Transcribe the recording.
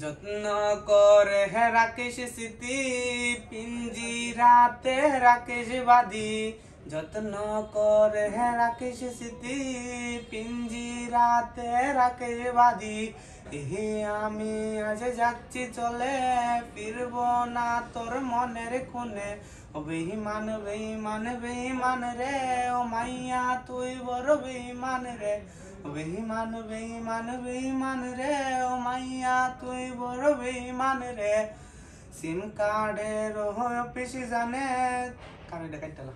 যত্ন করে। হে রাকেশ স্মৃতি পিঞ্জিরাতে রাকেশ বাদি। যত্ন করে। হে রাকেশ স্মৃতি পিঞ্জিরাতে রাকেশ বাদি হে আমি আজ যাচ্ছি, চলে ফিরব না তোর মনের কোণে ও বেহিমান বেহিমান বেহিমান রে, ও মাইয়া, তুই বড় বেহিমান রে। বেহিমান বেহিমান বেহিমান রে, ও মাইয়া, তুই বড় বেহিমান রে। সিম কার্ডের অফিস জানে। কানে দেখাইতালা